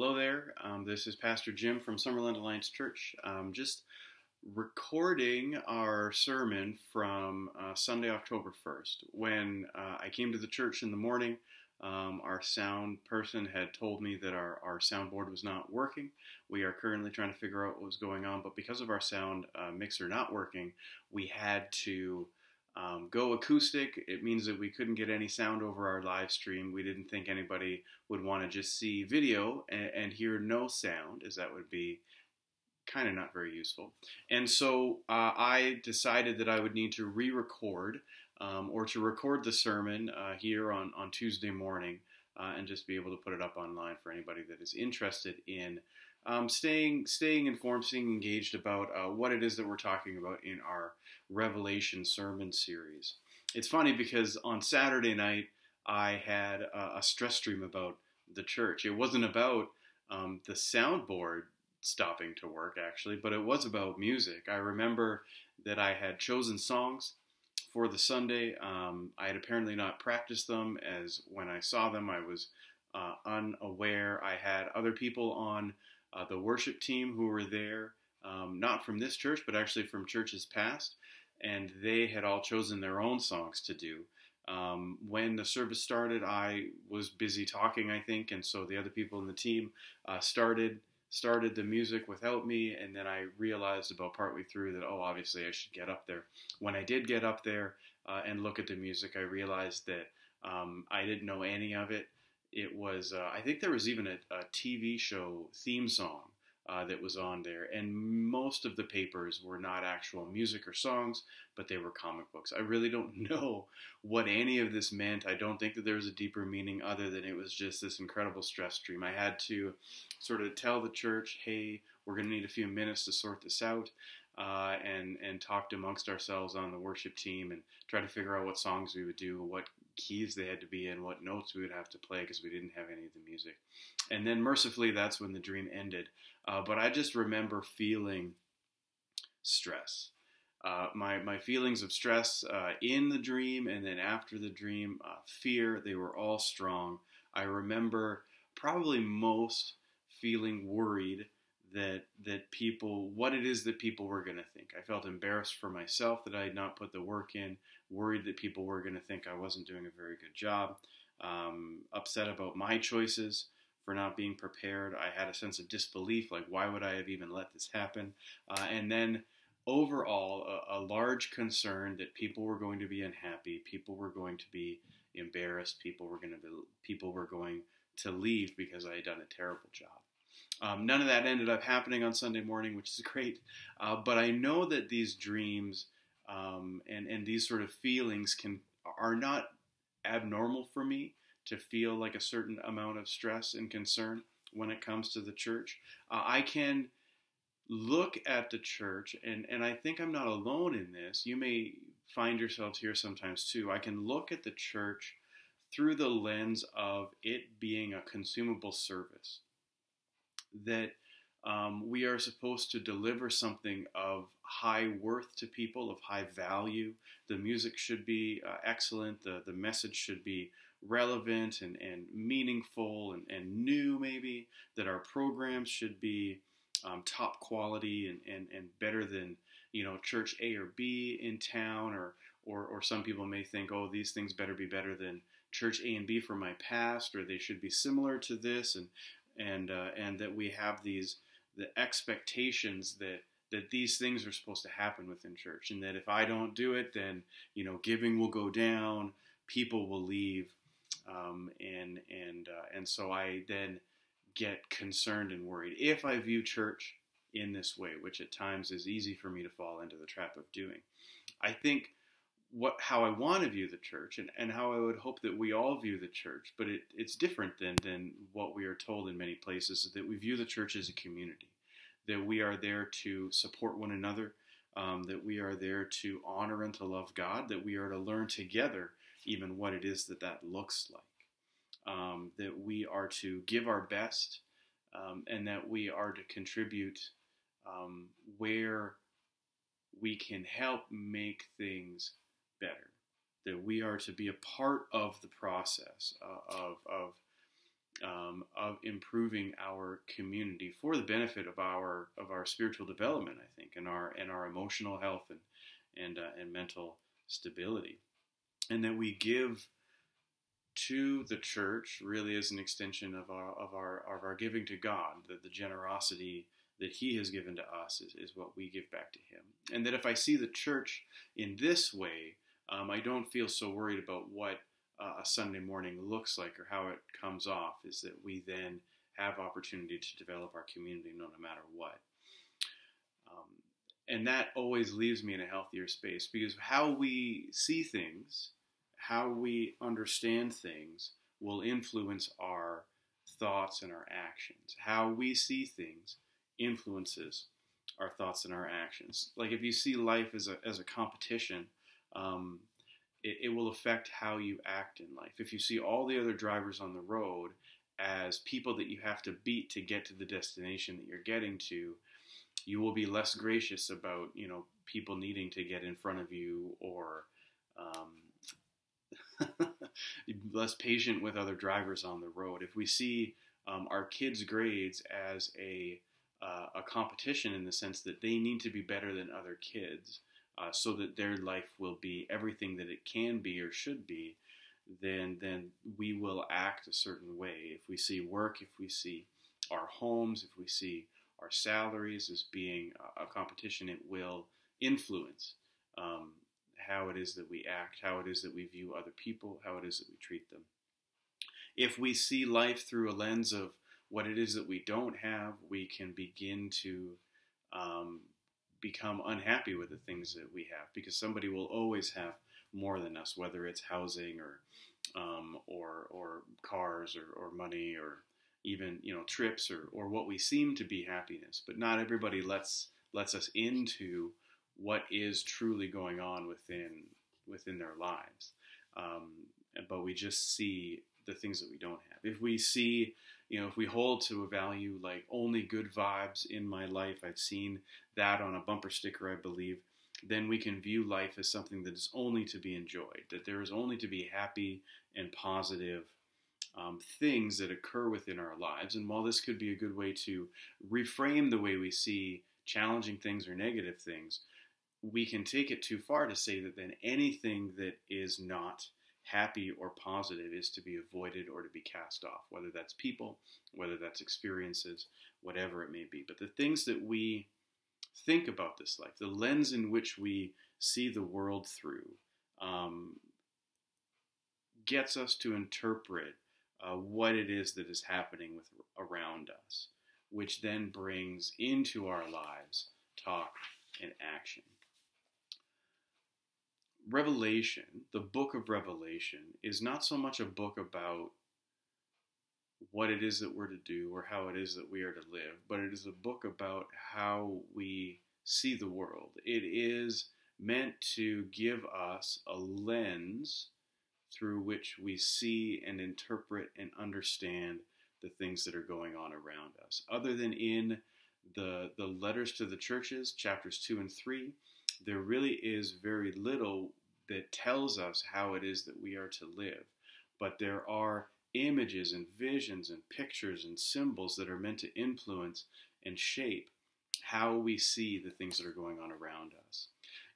Hello there. Um, this is Pastor Jim from Summerland Alliance Church. Um, just recording our sermon from uh, Sunday, October 1st. When uh, I came to the church in the morning, um, our sound person had told me that our, our soundboard was not working. We are currently trying to figure out what was going on, but because of our sound uh, mixer not working, we had to um, go acoustic. It means that we couldn't get any sound over our live stream. We didn't think anybody would want to just see video and, and hear no sound, as that would be kind of not very useful. And so uh, I decided that I would need to re record um, or to record the sermon uh, here on, on Tuesday morning uh, and just be able to put it up online for anybody that is interested in um, staying staying informed, staying engaged about uh, what it is that we're talking about in our Revelation sermon series. It's funny because on Saturday night I had a, stress stream about the church. It wasn't about um, the soundboard stopping to work actually, but it was about music. I remember that I had chosen songs for the Sunday. Um, I had apparently not practiced them, as when I saw them, I was uh, unaware. I had other people on uh, the worship team who were there, um, not from this church, but actually from churches past, and they had all chosen their own songs to do. Um, when the service started, I was busy talking, I think, and so the other people in the team uh, started started the music without me, and then I realized about partway through that oh, obviously I should get up there. When I did get up there uh, and look at the music, I realized that um, I didn't know any of it it was uh, I think there was even a, a TV show theme song uh, that was on there, and most of the papers were not actual music or songs, but they were comic books. I really don't know what any of this meant. I don't think that there was a deeper meaning other than it was just this incredible stress stream. I had to sort of tell the church, hey, we're going to need a few minutes to sort this out. Uh, and and talked amongst ourselves on the worship team and try to figure out what songs we would do, what keys they had to be in, what notes we would have to play because we didn't have any of the music. And then mercifully, that's when the dream ended. Uh, but I just remember feeling stress. Uh, my, my feelings of stress uh, in the dream and then after the dream, uh, fear, they were all strong. I remember probably most feeling worried that that people what it is that people were going to think. I felt embarrassed for myself that I had not put the work in, worried that people were going to think I wasn't doing a very good job, um, upset about my choices for not being prepared. I had a sense of disbelief, like why would I have even let this happen? Uh, and then overall, a, a large concern that people were going to be unhappy, people were going to be embarrassed, people were going to be people were going to leave because I had done a terrible job. Um, none of that ended up happening on Sunday morning, which is great. Uh, but I know that these dreams um, and and these sort of feelings can are not abnormal for me to feel like a certain amount of stress and concern when it comes to the church. Uh, I can look at the church, and and I think I'm not alone in this. You may find yourselves here sometimes too. I can look at the church through the lens of it being a consumable service that um, we are supposed to deliver something of high worth to people, of high value. The music should be uh, excellent. The, the message should be relevant and, and meaningful and, and new, maybe. That our programs should be um, top quality and, and, and better than you know church A or B in town, or, or or some people may think, oh, these things better be better than church A and B from my past, or they should be similar to this, and and uh, and that we have these the expectations that that these things are supposed to happen within church, and that if I don't do it, then you know giving will go down, people will leave, um, and and uh, and so I then get concerned and worried if I view church in this way, which at times is easy for me to fall into the trap of doing. I think what how I want to view the church and, and how I would hope that we all view the church, but it, it's different than, than what we are told in many places, that we view the church as a community, that we are there to support one another, um, that we are there to honor and to love God, that we are to learn together even what it is that that looks like, um, that we are to give our best, um, and that we are to contribute um, where we can help make things better. That we are to be a part of the process uh, of, of um, of improving our community for the benefit of our of our spiritual development, I think, and our and our emotional health and and uh, and mental stability, and that we give to the church really as an extension of our of our of our giving to God, that the generosity that He has given to us is, is what we give back to Him, and that if I see the church in this way, um, I don't feel so worried about what uh, a Sunday morning looks like or how it comes off. Is that we then have opportunity to develop our community no, matter what. Um, and that always leaves me in a healthier space because how we see things how we understand things will influence our thoughts and our actions. How we see things influences our thoughts and our actions. Like if you see life as a as a competition, um, it, it will affect how you act in life. If you see all the other drivers on the road as people that you have to beat to get to the destination that you're getting to, you will be less gracious about you know people needing to get in front of you or um, less patient with other drivers on the road. If we see um, our kids' grades as a uh, a competition in the sense that they need to be better than other kids, uh, so that their life will be everything that it can be or should be, then then we will act a certain way. If we see work, if we see our homes, if we see our salaries as being a, competition, it will influence um, how it is that we act, how it is that we view other people, how it is that we treat them. If we see life through a lens of what it is that we don't have, we can begin to um, become unhappy with the things that we have because somebody will always have more than us, whether it's housing or um, or or cars or, or money or even you know trips or, or what we seem to be happiness. But not everybody lets lets us into what is truly going on within within their lives. Um, but we just see the things that we don't have. If we see, you know, if we hold to a value like only good vibes in my life, I've seen that on a bumper sticker, I believe, then we can view life as something that is only to be enjoyed, that there is only to be happy and positive um, things that occur within our lives. And while this could be a good way to reframe the way we see challenging things or negative things, we can take it too far to say that then anything that is not happy or positive is to be avoided or to be cast off, whether that's people, whether that's experiences, whatever it may be. But the things that we think about this life, the lens in which we see the world through, um, gets us to interpret uh, what it is that is happening with around us, which then brings into our lives talk and action. Revelation, the book of Revelation, is not so much a book about what it is that we're to do or how it is that we are to live, but it is a book about how we see the world. It is meant to give us a lens through which we see and interpret and understand the things that are going on around us. Other than in the, the letters to the churches, chapters 2 and 3, there really is very little that tells us how it is that we are to live. But there are images and visions and pictures and symbols that are meant to influence and shape how we see the things that are going on around us.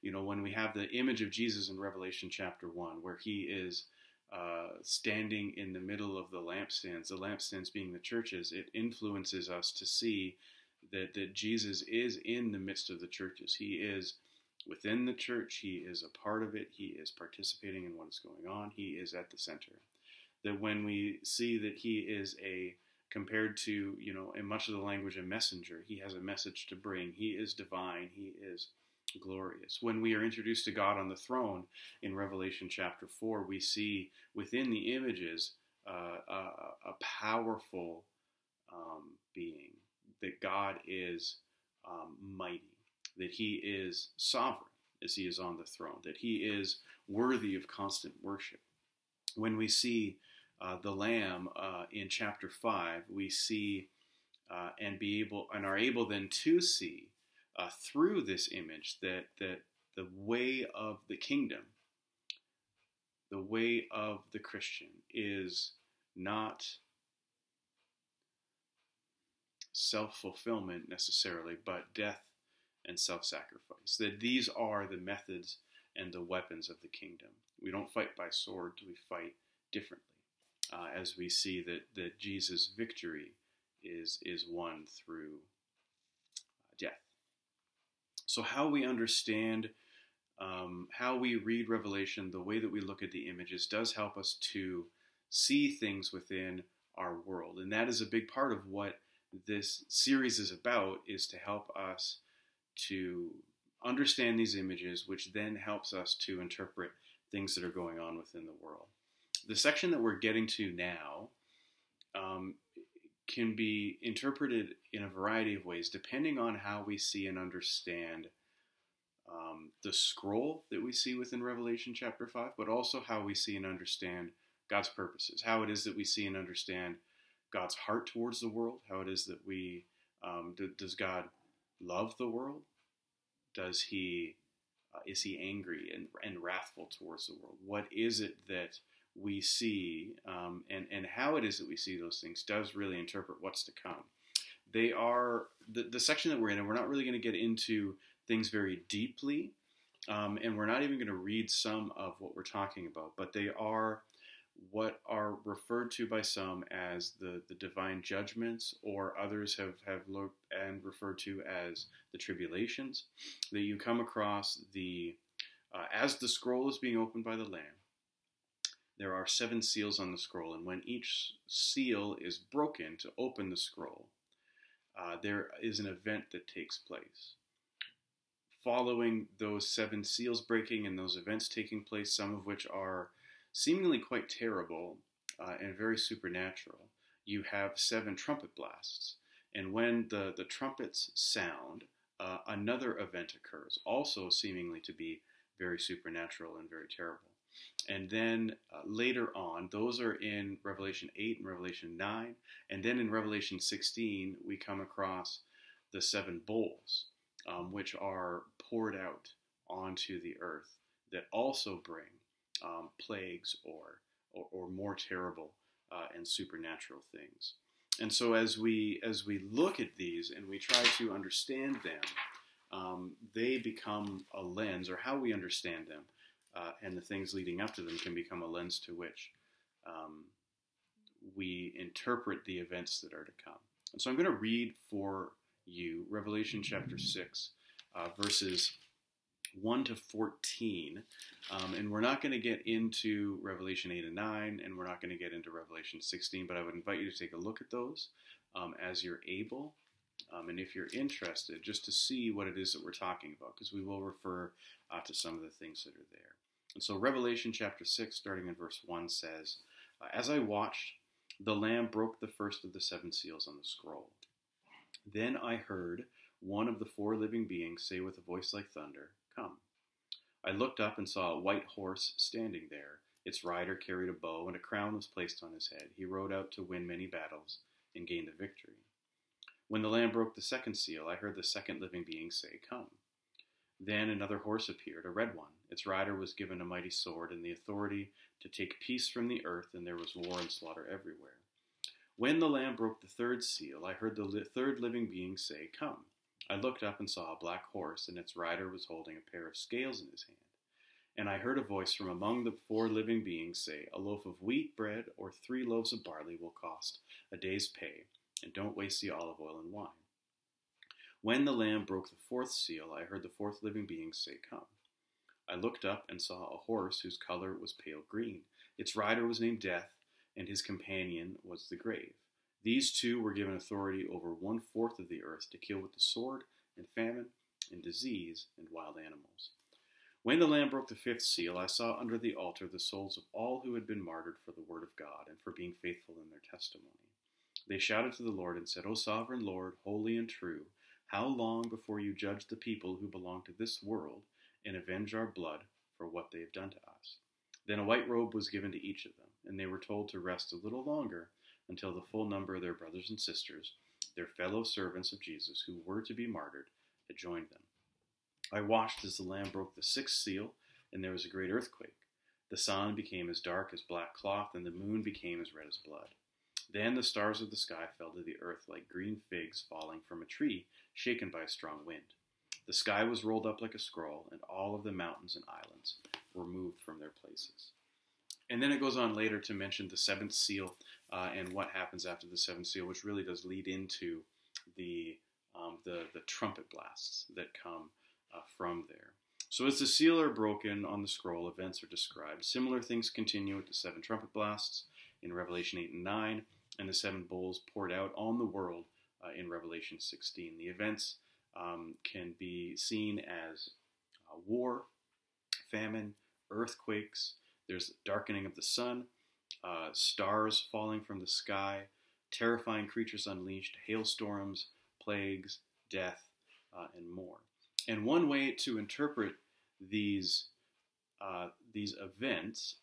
You know, when we have the image of Jesus in Revelation chapter 1, where he is uh, standing in the middle of the lampstands, the lampstands being the churches, it influences us to see that, that Jesus is in the midst of the churches. He is within the church. He is a part of it. He is participating in what is going on. He is at the center. That when we see that he is a compared to you know in much of the language a messenger, he has a message to bring. He is divine. He is glorious. When we are introduced to God on the throne in Revelation chapter 4, we see within the images uh, a, a, powerful um, being, that God is um, mighty that he is sovereign as he is on the throne, that he is worthy of constant worship. When we see uh, the Lamb uh, in chapter 5, we see uh, and be able and are able then to see uh, through this image that, that the way of the kingdom, the way of the Christian, is not self fulfillment necessarily, but death and self sacrifice. That these are the methods and the weapons of the kingdom. We don't fight by sword, we fight differently. Uh, as we see that, that Jesus' victory is, is won through uh, death. So, how we understand, um, how we read Revelation, the way that we look at the images does help us to see things within our world. And that is a big part of what this series is about, is to help us to understand these images, which then helps us to interpret things that are going on within the world. The section that we're getting to now um, can be interpreted in a variety of ways depending on how we see and understand um, the scroll that we see within Revelation chapter 5, but also how we see and understand God's purposes, how it is that we see and understand God's heart towards the world, how it is that we, um, does God love the world? Does he, uh, is he angry and, and wrathful towards the world? What is it that we see um, and, and how it is that we see those things does really interpret what's to come. They are the, the section that we're in, and we're not really going to get into things very deeply, um, and we're not even going to read some of what we're talking about, but they are what are referred to by some as the, the divine judgments, or others have, have looked and referred to as the tribulations, that you come across the uh, as the scroll is being opened by the Lamb there are seven seals on the scroll, and when each seal is broken to open the scroll, uh, there is an event that takes place. Following those seven seals breaking and those events taking place, some of which are seemingly quite terrible uh, and very supernatural, you have seven trumpet blasts. And when the, the trumpets sound, uh, another event occurs, also seemingly to be very supernatural and very terrible. And then uh, later on, those are in Revelation 8 and Revelation 9. And then in Revelation 16, we come across the seven bowls, um, which are poured out onto the earth that also bring um, plagues or, or, or, more terrible uh, and supernatural things. And so as we as we look at these and we try to understand them, um, they become a lens, or how we understand them uh, and the things leading up to them can become a lens to which um, we interpret the events that are to come. And so I'm going to read for you Revelation chapter 6, uh, verses 1 to 14. Um, and we're not going to get into Revelation 8 and 9, and we're not going to get into Revelation 16, but I would invite you to take a look at those um, as you're able. Um, and if you're interested, just to see what it is that we're talking about, because we will refer uh, to some of the things that are there. And so Revelation chapter 6, starting in verse 1, says, uh, As I watched, the Lamb broke the first of the seven seals on the scroll. Then I heard one of the four living beings say with a voice like thunder, Come. I looked up and saw a white horse standing there. Its rider carried a bow, and a crown was placed on his head. He rode out to win many battles and gain the victory. When the Lamb broke the second seal, I heard the second living being say, Come. Then another horse appeared, a red one. Its rider was given a mighty sword and the authority to take peace from the earth, and there was war and slaughter everywhere. When the Lamb broke the third seal, I heard the li- third living being say, Come. I looked up and saw a black horse, and its rider was holding a pair of scales in his hand. And I heard a voice from among the four living beings say, A loaf of wheat bread or three loaves of barley will cost a day's pay, and don't waste the olive oil and wine. When the Lamb broke the fourth seal, I heard the fourth living being say, Come. I looked up and saw a horse whose color was pale green. Its rider was named Death, and his companion was the grave. These two were given authority over one fourth of the earth to kill with the sword, and famine, and disease, and wild animals. When the Lamb broke the fifth seal, I saw under the altar the souls of all who had been martyred for the word of God and for being faithful in their testimony. They shouted to the Lord and said, O sovereign Lord, holy and true, how long before you judge the people who belong to this world and avenge our blood for what they have done to us? Then a white robe was given to each of them, and they were told to rest a little longer until the full number of their brothers and sisters, their fellow servants of Jesus who were to be martyred, had joined them. I watched as the Lamb broke the sixth seal, and there was a great earthquake. The sun became as dark as black cloth, and the moon became as red as blood. Then the stars of the sky fell to the earth like green figs falling from a tree shaken by a strong wind. The sky was rolled up like a scroll, and all of the mountains and islands were moved from their places. And then it goes on later to mention the seventh seal uh, and what happens after the seventh seal, which really does lead into the um, the, the trumpet blasts that come uh, from there. So as the seal are broken on the scroll, events are described. Similar things continue with the seven trumpet blasts in Revelation 8 and 9, and the seven bowls poured out on the world uh, in Revelation 16. The events um, can be seen as uh, war, famine, earthquakes, there's darkening of the sun, uh, stars falling from the sky, terrifying creatures unleashed, hailstorms, plagues, death, uh, and more. And one way to interpret these uh, these events,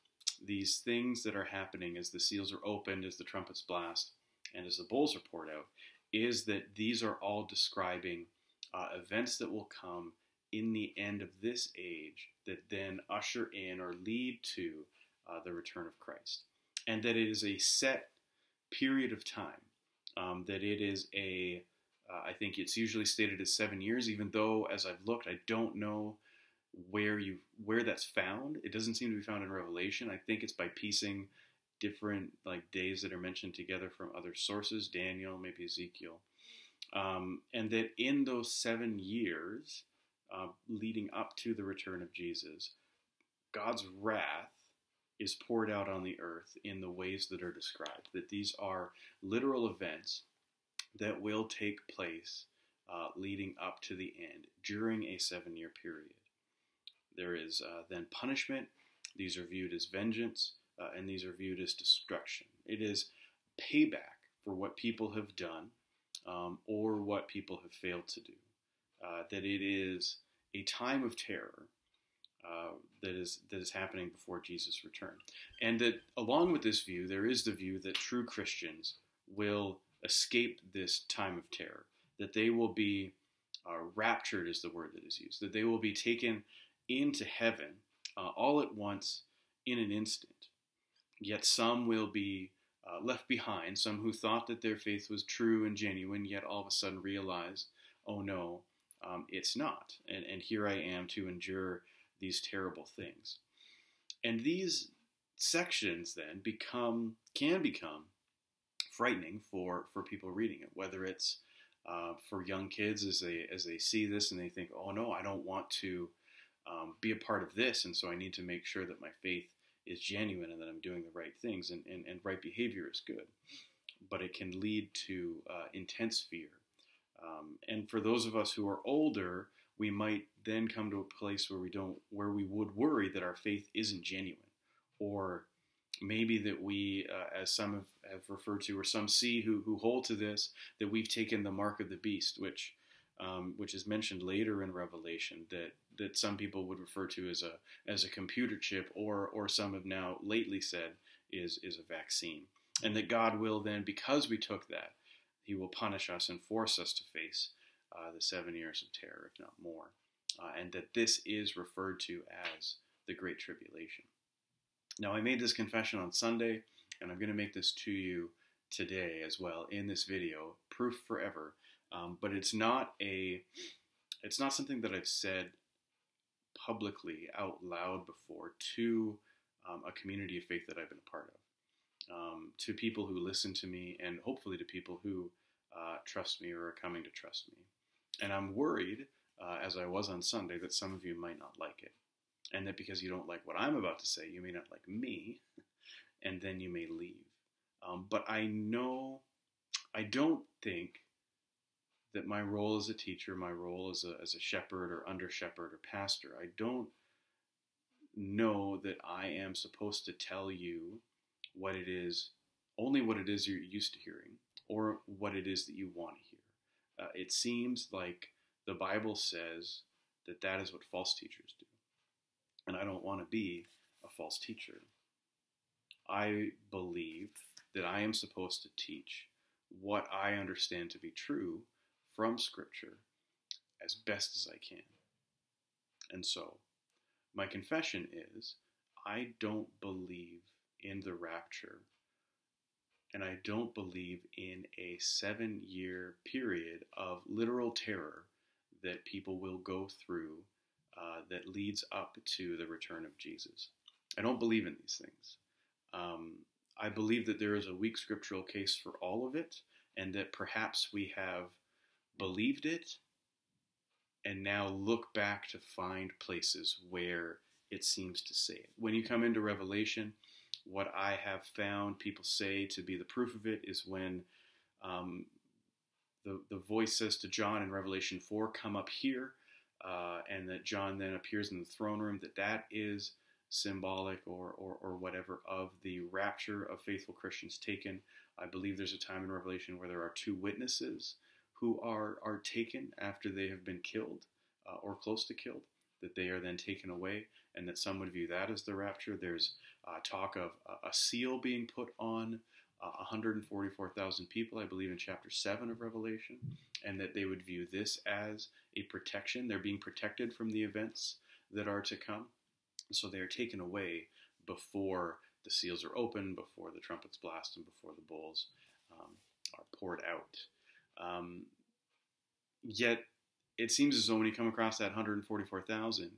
these things that are happening as the seals are opened, as the trumpets blast, and as the bowls are poured out, is that these are all describing uh, events that will come in the end of this age that then usher in or lead to uh, the return of Christ. And that it is a set period of time, um, that it is a uh, I think it's usually stated as seven years, even though, as I've looked, I don't know where you where that's found. It doesn't seem to be found in Revelation. I think it's by piecing different like days that are mentioned together from other sources, Daniel, maybe Ezekiel, um, and that in those seven years uh, leading up to the return of Jesus, God's wrath is poured out on the earth in the ways that are described. That these are literal events that will take place uh, leading up to the end during a seven year period. There is uh, then punishment. These are viewed as vengeance, uh, and these are viewed as destruction. It is payback for what people have done um, or what people have failed to do. Uh, that it is a time of terror uh, that is that is happening before Jesus' return, and that along with this view, there is the view that true Christians will escape this time of terror, that they will be uh, raptured, is the word that is used, that they will be taken into heaven uh, all at once in an instant. Yet some will be uh, left behind, some who thought that their faith was true and genuine, yet all of a sudden realize, oh no, um, it's not. And, and here I am to endure these terrible things. And these sections then become, can become frightening for for people reading it. Whether it's uh, for young kids as they as they see this and they think, oh no, I don't want to um, be a part of this, and so I need to make sure that my faith is genuine and that I'm doing the right things, and, and, and right behavior is good. But it can lead to uh, intense fear. Um, and for those of us who are older, we might then come to a place where we don't, where we would worry that our faith isn't genuine, or maybe that we, uh, as some have, have, referred to, or some see who, who hold to this, that we've taken the mark of the beast, which um, which is mentioned later in Revelation, that that some people would refer to as a as a computer chip, or or some have now lately said is is a vaccine, and that God will then, because we took that, He will punish us and force us to face uh, the seven years of terror, if not more, uh, and that this is referred to as the Great Tribulation. Now, I made this confession on Sunday, and I'm going to make this to you today as well in this video, proof forever. Um, but it's not a, it's not something that I've said publicly out loud before to um, a community of faith that I've been a part of, um, to people who listen to me, and hopefully to people who uh, trust me or are coming to trust me. And I'm worried, uh, as I was on Sunday, that some of you might not like it and that because you don't like what I'm about to say, you may not like me, and then you may leave. Um, but I know, I don't think that my role as a teacher, my role as a, as a shepherd or under shepherd or pastor, I don't know that I am supposed to tell you what it is, only what it is you're used to hearing, or what it is that you want to hear. Uh, it seems like the Bible says that that is what false teachers do and I don't want to be a false teacher. I believe that I am supposed to teach what I understand to be true from Scripture as best as I can. And so, my confession is I don't believe in the rapture and I don't believe in a seven year period of literal terror that people will go through uh, that leads up to the return of Jesus. I don't believe in these things. Um, I believe that there is a weak scriptural case for all of it, and that perhaps we have believed it and now look back to find places where it seems to say it. When you come into Revelation, what I have found people say to be the proof of it is when um, the, the voice says to John in Revelation 4, Come up here, uh, and that John then appears in the throne room, that that is symbolic or, or, or whatever of the rapture of faithful Christians taken. I believe there's a time in Revelation where there are two witnesses who are, are taken after they have been killed uh, or close to killed, that they are then taken away, and that some would view that as the rapture. There's uh, talk of a, seal being put on uh, 144,000 people, I believe, in chapter 7 of Revelation, and that they would view this as a protection. They're being protected from the events that are to come. So they are taken away before the seals are opened, before the trumpets blast, and before the bowls um, are poured out. Um, yet it seems as though when you come across that 144,000,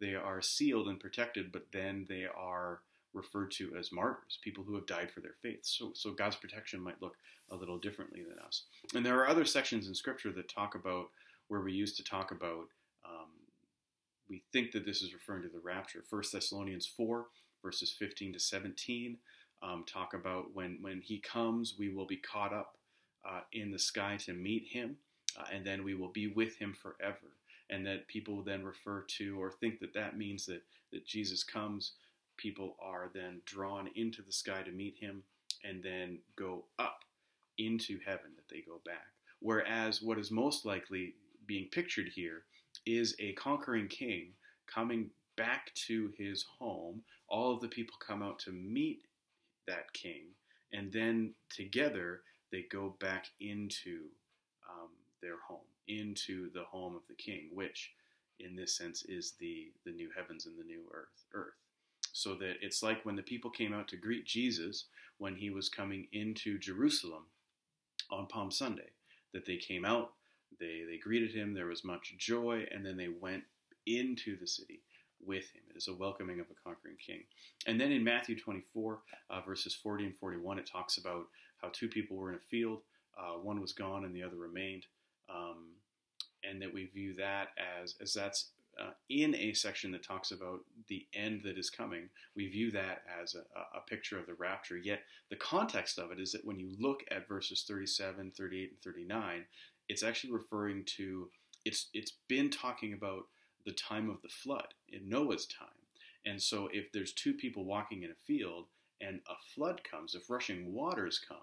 they are sealed and protected, but then they are referred to as martyrs, people who have died for their faith. So, so God's protection might look a little differently than us. And there are other sections in Scripture that talk about where we used to talk about. Um, we think that this is referring to the rapture. First Thessalonians four verses fifteen to seventeen um, talk about when when He comes, we will be caught up uh, in the sky to meet him, uh, and then we will be with him forever. And that people then refer to or think that that means that, that Jesus comes, people are then drawn into the sky to meet him, and then go up into heaven, that they go back. Whereas what is most likely being pictured here is a conquering king coming back to his home. All of the people come out to meet that king, and then together they go back into um, their home, into the home of the king, which in this sense is the, the new heavens and the new earth, earth. So that it's like when the people came out to greet Jesus when he was coming into Jerusalem on Palm Sunday, that they came out, they, they greeted him, there was much joy, and then they went into the city with him. It is a welcoming of a conquering king. And then in Matthew 24, uh, verses 40 and 41, it talks about how two people were in a field, uh, one was gone and the other remained, um, and that we view that as as that's uh, in a section that talks about the end that is coming. We view that as a, a, picture of the rapture. Yet the context of it is that when you look at verses 37, 38, and 39, it's actually referring to it's it's been talking about the time of the flood in Noah's time. And so if there's two people walking in a field and a flood comes, if rushing waters come,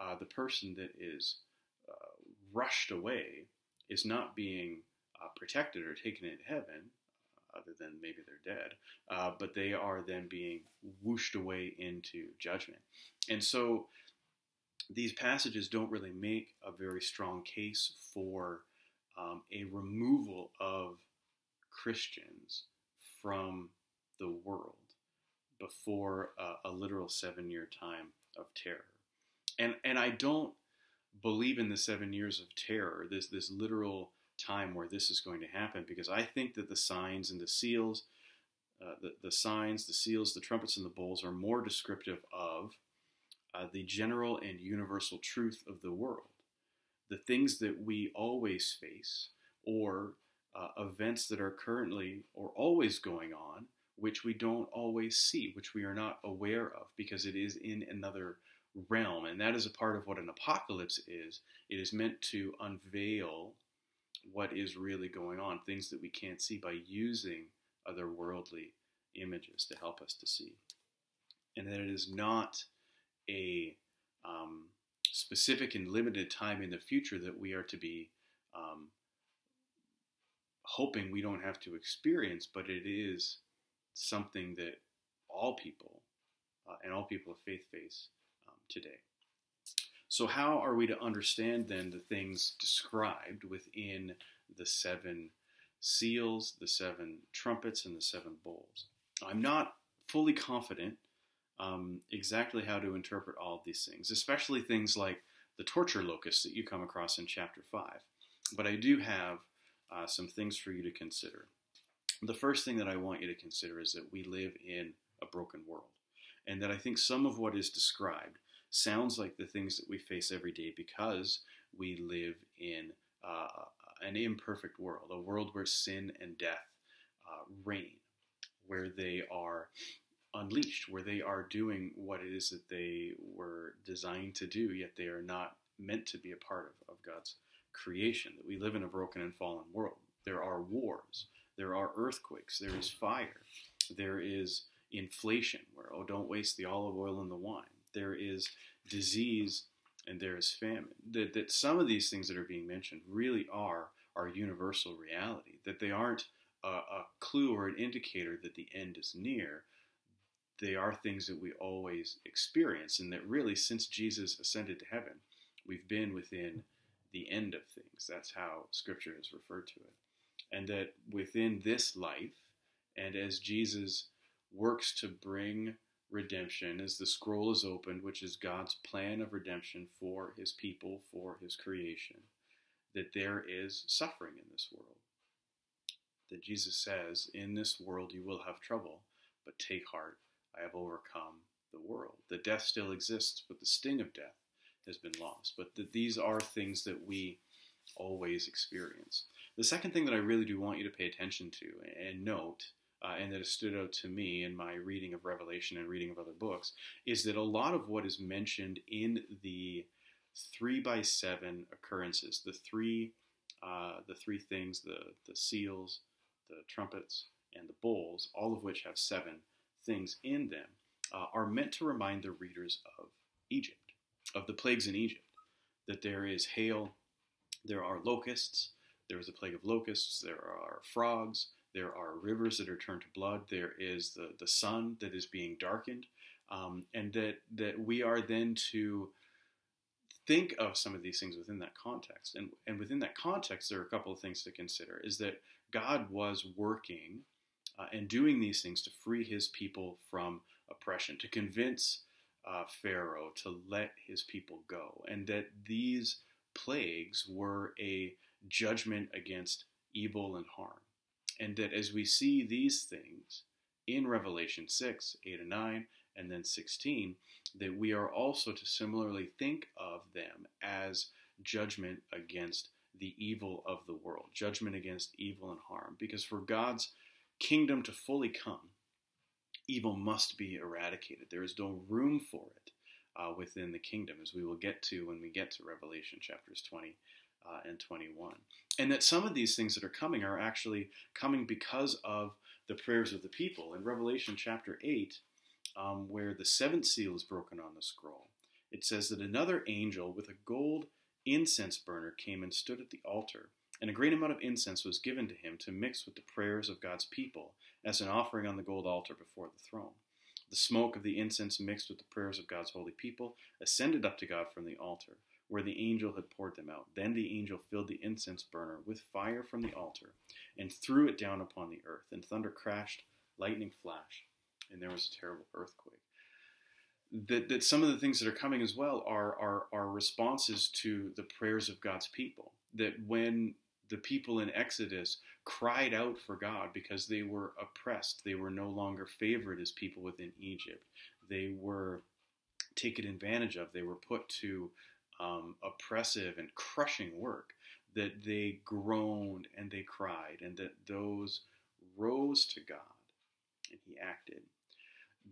uh, the person that is uh, rushed away is not being uh, protected or taken into heaven, other than maybe they're dead, uh, but they are then being whooshed away into judgment. And so these passages don't really make a very strong case for um, a removal of Christians from the world before a, a literal seven year time of terror. And, and I don't believe in the seven years of terror, this, this literal time where this is going to happen, because I think that the signs and the seals, uh, the, the signs, the seals, the trumpets, and the bowls are more descriptive of uh, the general and universal truth of the world. The things that we always face, or uh, events that are currently or always going on which we don't always see, which we are not aware of because it is in another realm. And that is a part of what an apocalypse is. It is meant to unveil what is really going on, things that we can't see by using otherworldly images to help us to see. And that it is not a um, specific and limited time in the future that we are to be um, hoping we don't have to experience, but it is something that all people uh, and all people of faith face um, today. So, how are we to understand then the things described within the seven seals, the seven trumpets, and the seven bowls? I'm not fully confident um, exactly how to interpret all of these things, especially things like the torture locusts that you come across in chapter 5. But I do have uh, some things for you to consider. The first thing that I want you to consider is that we live in a broken world, and that I think some of what is described sounds like the things that we face every day because we live in uh, an imperfect world, a world where sin and death uh, reign, where they are unleashed, where they are doing what it is that they were designed to do, yet they are not meant to be a part of, of God's creation. That we live in a broken and fallen world. There are wars, there are earthquakes, there is fire, there is inflation, where, oh, don't waste the olive oil and the wine. There is disease and there is famine. That, that some of these things that are being mentioned really are our universal reality, that they aren't a, a clue or an indicator that the end is near. They are things that we always experience, and that really, since Jesus ascended to heaven, we've been within the end of things. That's how Scripture has referred to it. And that within this life, and as Jesus works to bring redemption as the scroll is opened, which is God's plan of redemption for his people, for his creation, that there is suffering in this world. That Jesus says, In this world you will have trouble, but take heart, I have overcome the world. That death still exists, but the sting of death has been lost. But that these are things that we always experience. The second thing that I really do want you to pay attention to and note uh, and that has stood out to me in my reading of Revelation and reading of other books is that a lot of what is mentioned in the three by seven occurrences, the three, uh, the three things, the the seals, the trumpets, and the bowls, all of which have seven things in them, uh, are meant to remind the readers of Egypt, of the plagues in Egypt, that there is hail, there are locusts, there is a plague of locusts, there are frogs, there are rivers that are turned to blood. There is the, the sun that is being darkened. Um, and that, that we are then to think of some of these things within that context. And, and within that context, there are a couple of things to consider is that God was working uh, and doing these things to free his people from oppression, to convince uh, Pharaoh to let his people go, and that these plagues were a judgment against evil and harm and that as we see these things in Revelation 6, 8 and 9, and then 16, that we are also to similarly think of them as judgment against the evil of the world, judgment against evil and harm. Because for God's kingdom to fully come, evil must be eradicated. There is no room for it uh, within the kingdom, as we will get to when we get to Revelation chapters 20 uh, and 21. And that some of these things that are coming are actually coming because of the prayers of the people. In Revelation chapter 8, um, where the seventh seal is broken on the scroll, it says that another angel with a gold incense burner came and stood at the altar, and a great amount of incense was given to him to mix with the prayers of God's people as an offering on the gold altar before the throne. The smoke of the incense mixed with the prayers of God's holy people ascended up to God from the altar where the angel had poured them out. Then the angel filled the incense burner with fire from the altar and threw it down upon the earth. And thunder crashed, lightning flashed, and there was a terrible earthquake. That, that some of the things that are coming as well are, are, are responses to the prayers of God's people. That when the people in Exodus cried out for God because they were oppressed, they were no longer favored as people within Egypt, they were taken advantage of, they were put to um, oppressive and crushing work, that they groaned and they cried, and that those rose to God and He acted.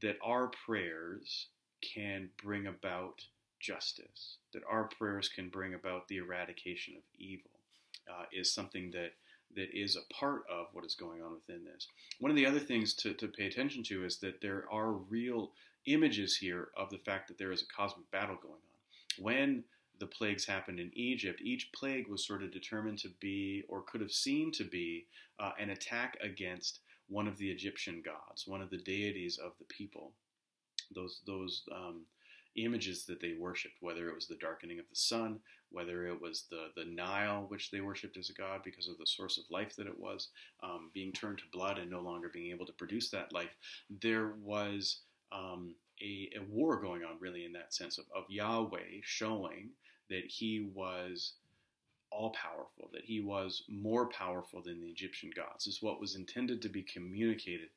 That our prayers can bring about justice, that our prayers can bring about the eradication of evil, uh, is something that that is a part of what is going on within this. One of the other things to, to pay attention to is that there are real images here of the fact that there is a cosmic battle going on. When the plagues happened in Egypt, each plague was sort of determined to be, or could have seemed to be, uh, an attack against one of the Egyptian gods, one of the deities of the people. Those those um, images that they worshipped, whether it was the darkening of the sun, whether it was the the Nile, which they worshipped as a god because of the source of life that it was, um, being turned to blood and no longer being able to produce that life, there was um, a, a war going on, really, in that sense of, of Yahweh showing that he was all powerful, that he was more powerful than the Egyptian gods, is what was intended to be communicated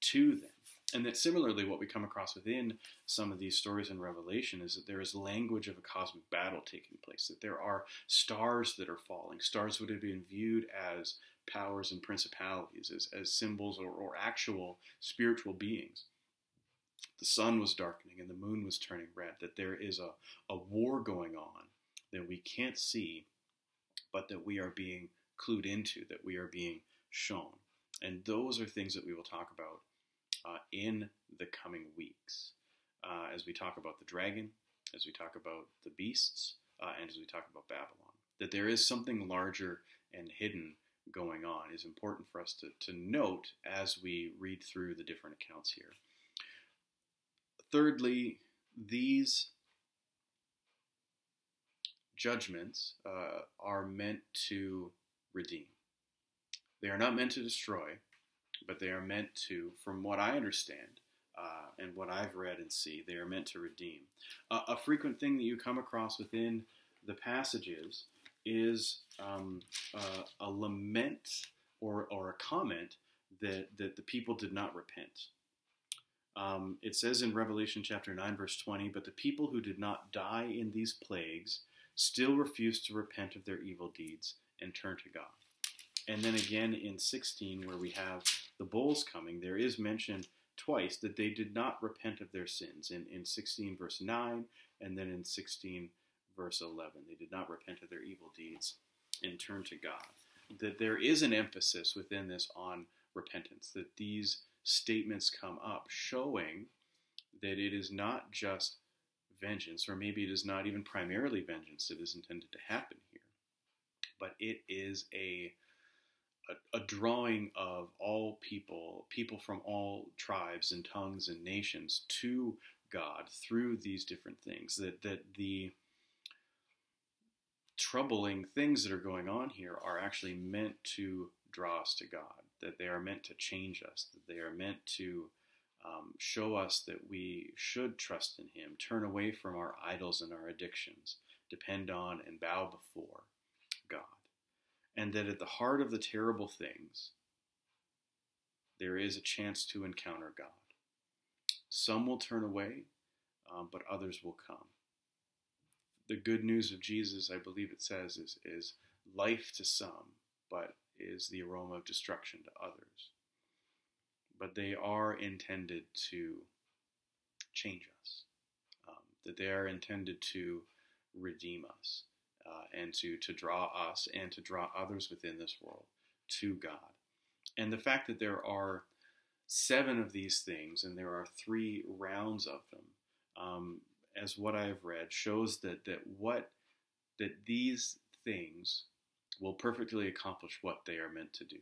to them. And that similarly, what we come across within some of these stories in Revelation is that there is language of a cosmic battle taking place, that there are stars that are falling, stars would have been viewed as powers and principalities, as, as symbols or, or actual spiritual beings. The sun was darkening and the moon was turning red, that there is a, a war going on that we can't see, but that we are being clued into, that we are being shown. And those are things that we will talk about uh, in the coming weeks uh, as we talk about the dragon, as we talk about the beasts, uh, and as we talk about Babylon. That there is something larger and hidden going on is important for us to, to note as we read through the different accounts here. Thirdly, these judgments uh, are meant to redeem. They are not meant to destroy, but they are meant to, from what I understand uh, and what I've read and see, they are meant to redeem. Uh, a frequent thing that you come across within the passages is um, a lament or, or a comment that, that the people did not repent. Um, it says in Revelation chapter 9, verse 20, but the people who did not die in these plagues still refused to repent of their evil deeds and turn to God. And then again in 16, where we have the bowls coming, there is mentioned twice that they did not repent of their sins. In, in 16, verse 9, and then in 16, verse 11. They did not repent of their evil deeds and turn to God. That there is an emphasis within this on repentance, that these statements come up showing that it is not just vengeance, or maybe it is not even primarily vengeance that is intended to happen here, but it is a a, drawing of all people, people from all tribes and tongues and nations to God through these different things. That that the troubling things that are going on here are actually meant to draw us to God. That they are meant to change us. That they are meant to um, show us that we should trust in Him, turn away from our idols and our addictions, depend on and bow before God and that at the heart of the terrible things, there is a chance to encounter God. Some will turn away, um, but others will come. The good news of Jesus, I believe it says, is, is life to some, but is the aroma of destruction to others. But they are intended to change us, um, that they are intended to redeem us uh, and to, to draw us and to draw others within this world to God. And the fact that there are seven of these things and there are three rounds of them, um, as what I have read, shows that, that what that these things will perfectly accomplish what they are meant to do.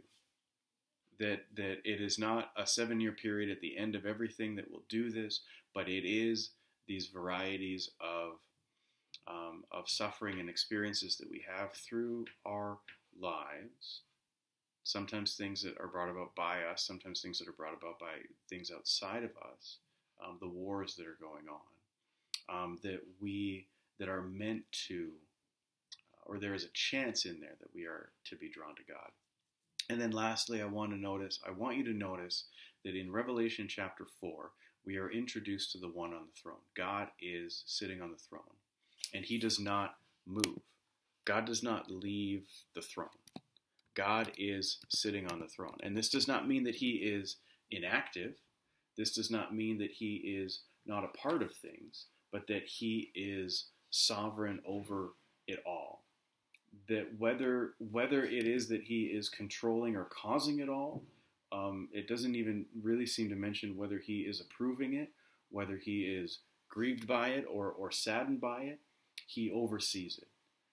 That that it is not a seven year period at the end of everything that will do this, but it is these varieties of um, of suffering and experiences that we have through our lives. Sometimes things that are brought about by us, sometimes things that are brought about by things outside of us, um, the wars that are going on, um, that we that are meant to, or there is a chance in there that we are to be drawn to God. And then lastly, I want to notice, I want you to notice that in Revelation chapter 4, we are introduced to the one on the throne. God is sitting on the throne and he does not move. God does not leave the throne. God is sitting on the throne. And this does not mean that he is inactive. This does not mean that he is not a part of things, but that he is sovereign over it all. That whether whether it is that he is controlling or causing it all, um, it doesn't even really seem to mention whether he is approving it, whether he is grieved by it or, or saddened by it he oversees it.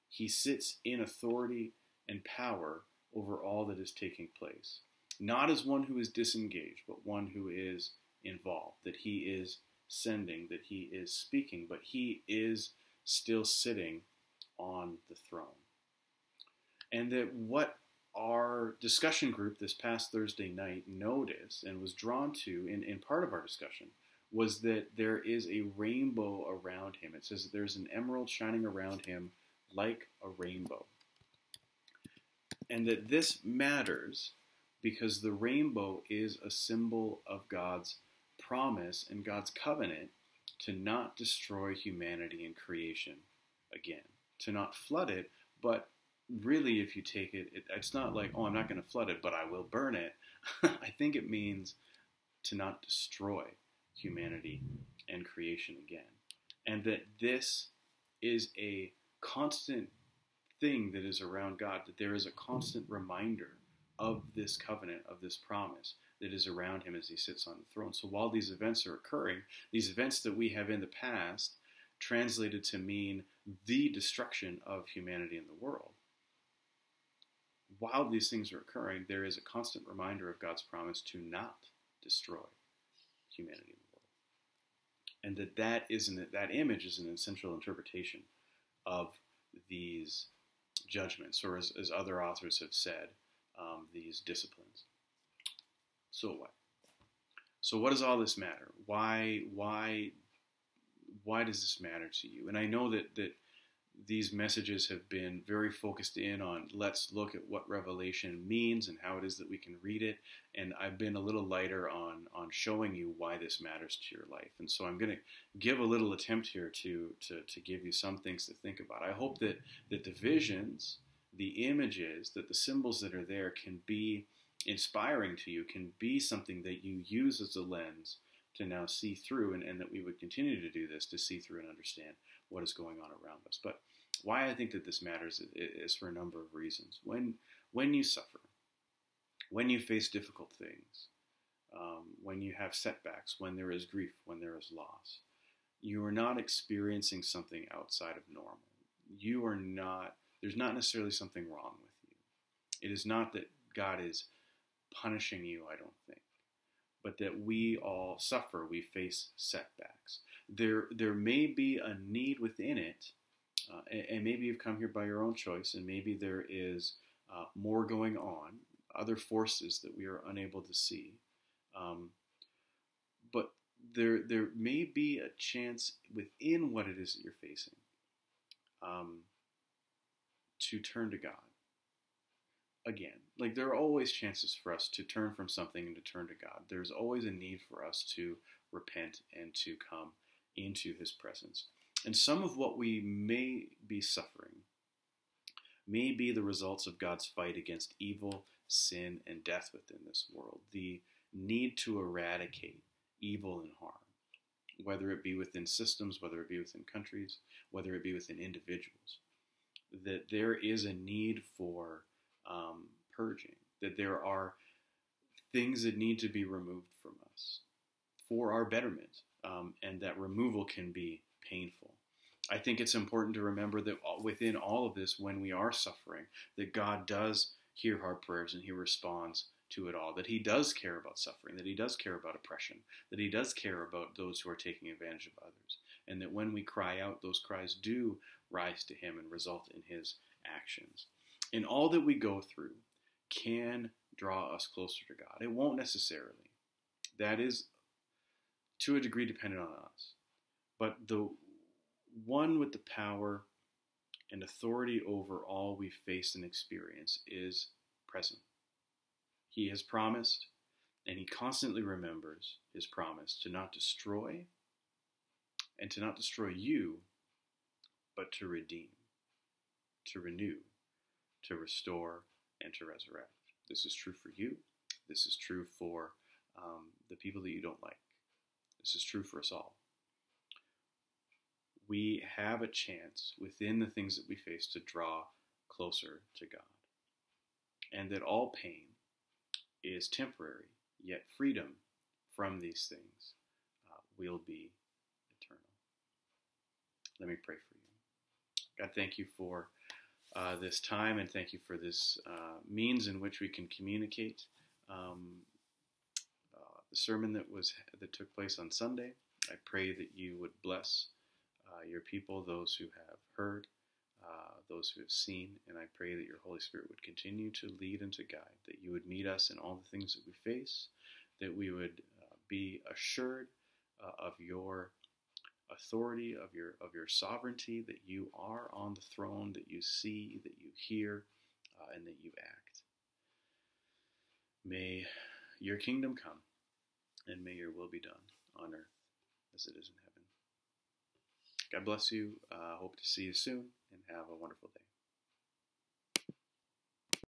He sits in authority and power over all that is taking place. Not as one who is disengaged, but one who is involved, that he is sending, that he is speaking, but he is still sitting on the throne. And that what our discussion group this past Thursday night noticed and was drawn to in, in part of our discussion was that there is a rainbow around him. It says that there's an emerald shining around him like a rainbow. And that this matters because the rainbow is a symbol of God's promise and God's covenant to not destroy humanity and creation again, to not flood it, but really, if you take it, it it's not like, oh, I'm not going to flood it, but I will burn it. I think it means to not destroy humanity and creation again. And that this is a constant thing that is around God, that there is a constant reminder of this covenant, of this promise that is around him as he sits on the throne. So while these events are occurring, these events that we have in the past translated to mean the destruction of humanity in the world. While these things are occurring, there is a constant reminder of God's promise to not destroy humanity in the world. And that that is an, that image is an essential interpretation of these judgments, or as, as other authors have said, um, these disciplines. So what? So what does all this matter? Why why why does this matter to you? And I know that that these messages have been very focused in on let's look at what revelation means and how it is that we can read it. And i've been a little lighter on on showing you why this matters to your life. And so i'm going to give a little attempt here to, to to give you some things to think about. I hope that that the visions the images that the symbols that are there can be inspiring to you can be something that you use as a lens to now see through and, and that we would continue to do this to see through and understand what is going on around us. But why I think that this matters is for a number of reasons. When when you suffer, when you face difficult things, um, when you have setbacks, when there is grief, when there is loss, you are not experiencing something outside of normal. You are not. There's not necessarily something wrong with you. It is not that God is punishing you. I don't think but that we all suffer, we face setbacks. There, there may be a need within it, uh, and, and, maybe you've come here by your own choice, and maybe there is uh, more going on, other forces that we are unable to see. Um, but there, there may be a chance within what it is that you're facing um, to turn to God again, like there are always chances for us to turn from something and to turn to God. There's always a need for us to repent and to come into His presence. And some of what we may be suffering may be the results of God's fight against evil, sin, and death within this world. The need to eradicate evil and harm, whether it be within systems, whether it be within countries, whether it be within individuals. That there is a need for um, purging, that there are things that need to be removed from us for our betterment, um, and that removal can be painful. I think it's important to remember that within all of this, when we are suffering, that God does hear our prayers and He responds to it all, that He does care about suffering, that He does care about oppression, that He does care about those who are taking advantage of others, and that when we cry out, those cries do rise to Him and result in His actions and all that we go through can draw us closer to God. It won't necessarily. That is to a degree dependent on us. But the one with the power and authority over all we face and experience is present. He has promised, and he constantly remembers his promise to not destroy and to not destroy you, but to redeem, to renew, to restore, and to resurrect. This is true for you. This is true for um, the people that you don't like. This is true for us all. We have a chance within the things that we face to draw closer to God. And that all pain is temporary, yet freedom from these things uh, will be eternal. Let me pray for you. God, thank you for uh, this time, and thank you for this uh, means in which we can communicate. Um, the sermon that was that took place on Sunday. I pray that you would bless uh, your people, those who have heard, uh, those who have seen, and I pray that your Holy Spirit would continue to lead and to guide. That you would meet us in all the things that we face. That we would be assured uh, of your authority, of your of your sovereignty, that you are on the throne, that you see, that you hear, uh, and that you act. May your kingdom come, and may your will be done on earth as it is in heaven. God bless you. Uh, hope to see you soon, and have a wonderful day.